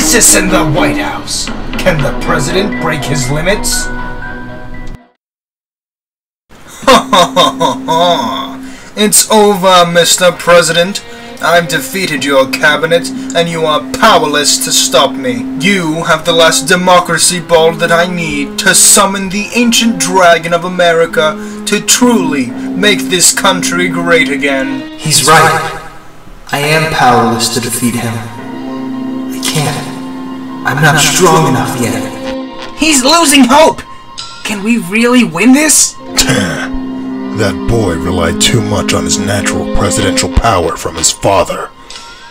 crisis in the White House. Can the president break his limits? it's over, Mr. President. I've defeated your cabinet, and you are powerless to stop me. You have the last democracy ball that I need to summon the ancient dragon of America to truly make this country great again. He's right. I am powerless to defeat him. I'm not strong enough yet. He's losing hope! Can we really win this? That boy relied too much on his natural presidential power from his father.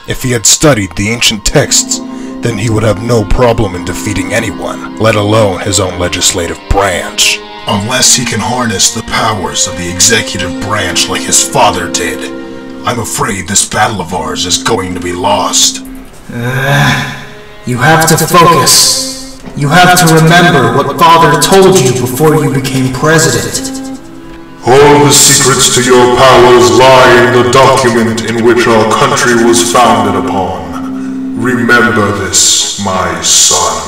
If he had studied the ancient texts, then he would have no problem in defeating anyone, let alone his own legislative branch. Unless he can harness the powers of the executive branch like his father did, I'm afraid this battle of ours is going to be lost. Uh, you have to focus. You have to remember what father told you before you became president. All the secrets to your powers lie in the document in which our country was founded upon. Remember this, my son.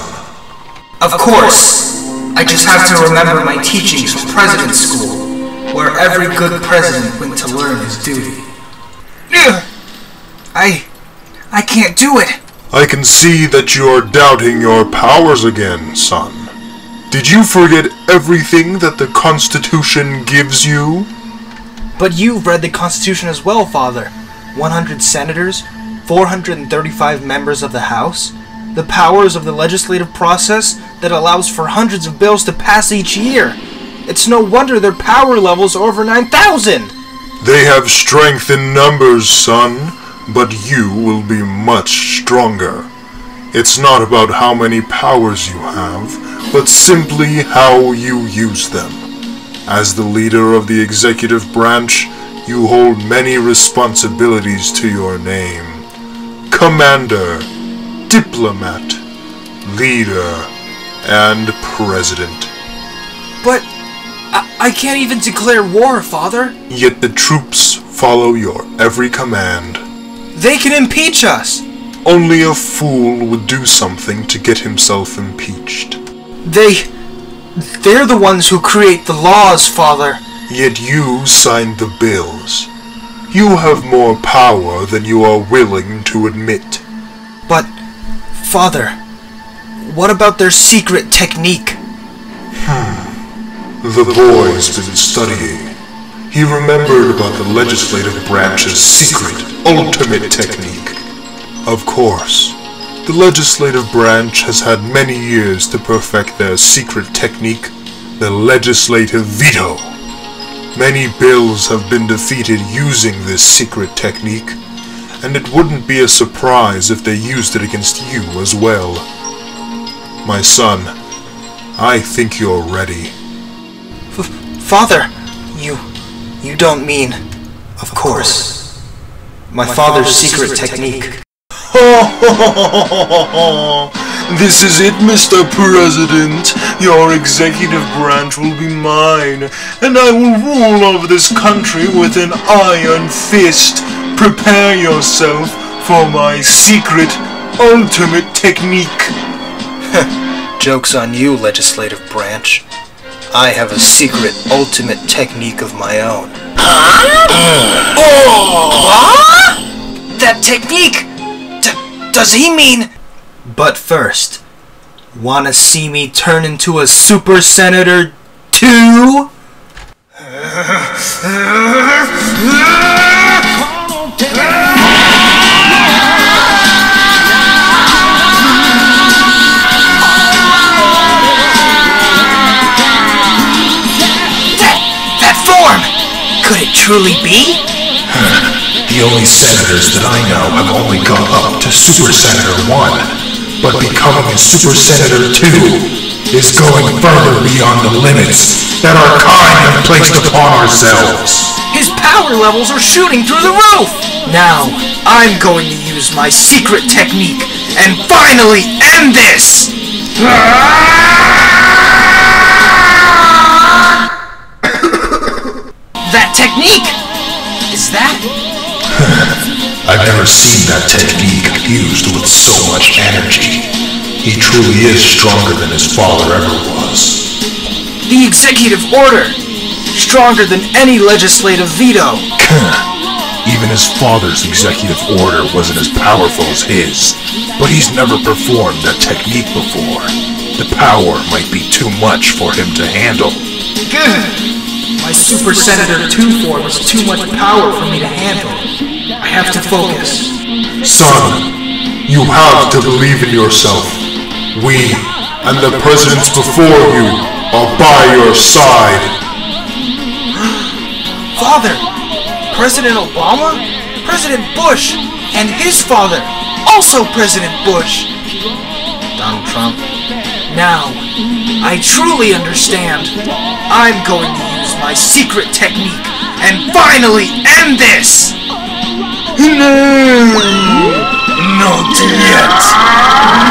Of course. I just have to remember my teachings from President's School, where every good president went to learn his duty. I... I can't do it. I can see that you're doubting your powers again, son. Did you forget everything that the Constitution gives you? But you've read the Constitution as well, Father. 100 senators, 435 members of the House, the powers of the legislative process that allows for hundreds of bills to pass each year. It's no wonder their power levels are over 9,000! They have strength in numbers, son, but you will be much stronger. It's not about how many powers you have, but simply how you use them. As the leader of the executive branch, you hold many responsibilities to your name. Commander, diplomat, leader, and president. But I, I can't even declare war, Father. Yet the troops follow your every command. They can impeach us! Only a fool would do something to get himself impeached. They... They're the ones who create the laws, Father. Yet you signed the bills. You have more power than you are willing to admit. But, Father, what about their secret technique? Hmm. The boy's been studying. He remembered about the legislative branch's secret, ultimate technique. Of course, the legislative branch has had many years to perfect their secret technique, the legislative veto. Many bills have been defeated using this secret technique, and it wouldn't be a surprise if they used it against you as well. My son, I think you're ready. F Father, you... You don't mean... Of course. My, My father's, father's secret, secret technique. technique. this is it, Mr. President. Your executive branch will be mine, and I will rule over this country with an iron fist. Prepare yourself for my secret, ultimate technique. Joke's on you, legislative branch. I have a secret ultimate technique of my own. Huh? oh! That technique! D does he mean... But first, wanna see me turn into a super senator too? Truly be? the only senators that I know have only gone up to Super Senator 1. But becoming a Super Senator 2 is going further beyond the limits that our kind have placed upon ourselves. His power levels are shooting through the roof! Now, I'm going to use my secret technique and finally end this! I've never seen that technique used with so much energy. He truly is stronger than his father ever was. The executive order! Stronger than any legislative veto! Even his father's executive order wasn't as powerful as his, but he's never performed that technique before. The power might be too much for him to handle. My Super Senator 2 form is too much power for me to handle. I have to focus. Son, you have to believe in yourself. We and the presidents before you are by your side. Father! President Obama? President Bush! And his father! Also President Bush! Donald Trump. Now, I truly understand. I'm going to my secret technique and finally end this! No! Not yet.